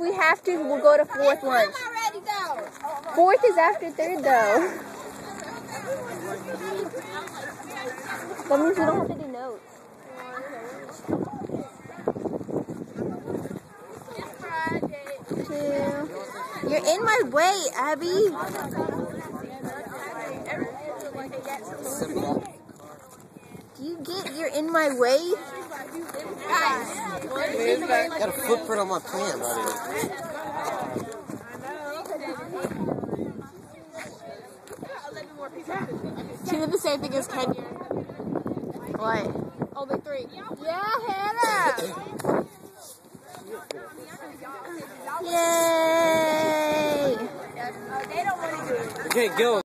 we have to, we'll go to fourth lunch. Fourth is after third, though. That means we don't have to do notes. Two. You're in my way, Abby. Do you get you're in my way? Got a footprint on my pants. Right She did the same thing as Kenya. What? Oh, Only three. Yeah, Hannah. Yay! You can't go.